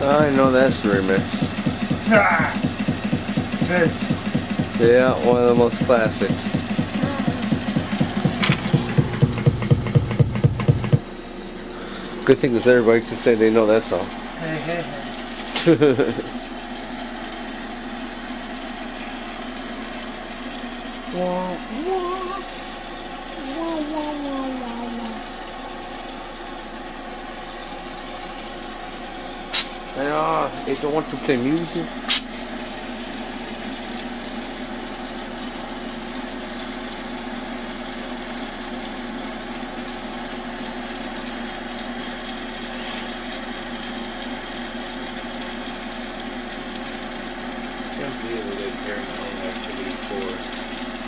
I know that's the remix. Ah! Yeah, one of the most classics. Good thing is everybody can say they know that song. Hey, hey, hey. Yeah, they don't want to play music.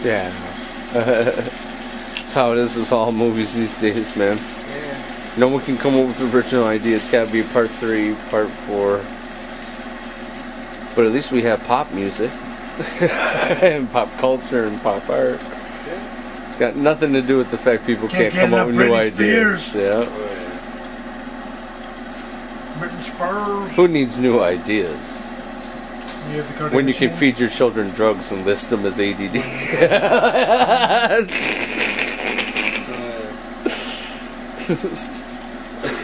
Yeah. That's how it is with all movies these days, man. No one can come up with original idea. It's got to be part three, part four. But at least we have pop music and pop culture and pop art. It's got nothing to do with the fact people Can't can't, come up with new ideas. Spears. Oh, yeah. Britney Spears. Who needs new ideas You when you can feed your children drugs and list them as ADD?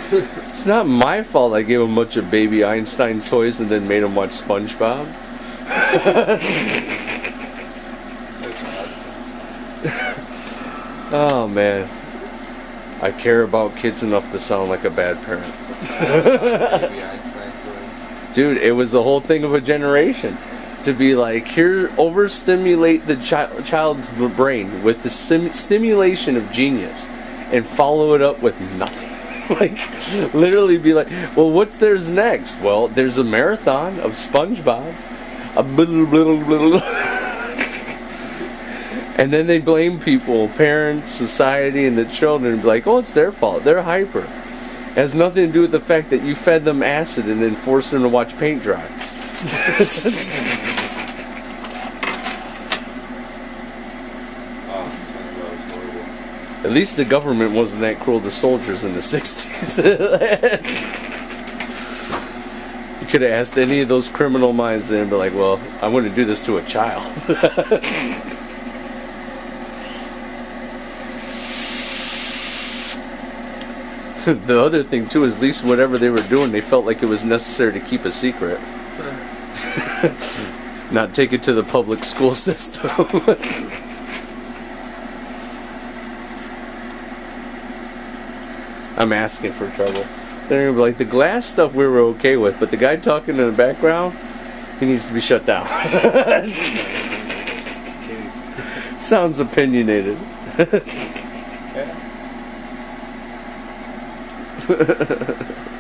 It's not my fault I gave him a bunch of baby Einstein toys and then made him watch SpongeBob. oh man. I care about kids enough to sound like a bad parent. Dude, it was the whole thing of a generation. To be like, here, overstimulate the chi- child's brain with the sim- stimulation of genius and follow it up with nothing. like, literally be like, well, what's theirs next? Well, there's a marathon of SpongeBob. A blah, blah, blah, and then they blame people, parents, society, and the children, and be like, oh, it's their fault. They're hyper. It has nothing to do with the fact that you fed them acid and then forced them to watch paint dry. At least the government wasn't that cruel to soldiers in the 60s. you could have asked any of those criminal minds then and be like, well, I'm going to do this to a child. the other thing, too, is at least whatever they were doing, they felt like it was necessary to keep a secret. Not take it to the public school system. I'm asking for trouble. They're gonna be like the glass stuff we were okay with, but the guy talking in the background, he needs to be shut down. Sounds opinionated. Yeah.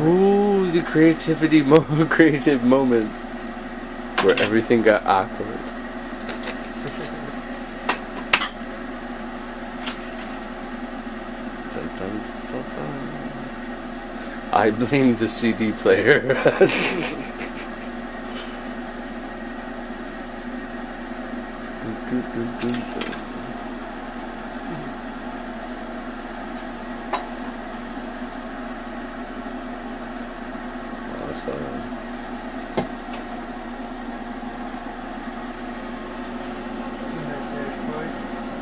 Ooh, the creativity mo- creative moment where everything got awkward. Dun, dun, dun. I blame the CD player. awesome.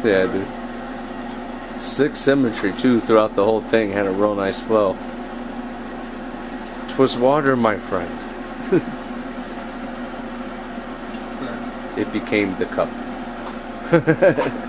Yeah, dude. Sick symmetry too throughout the whole thing had a real nice flow. Twas water, my friend. it became the cup.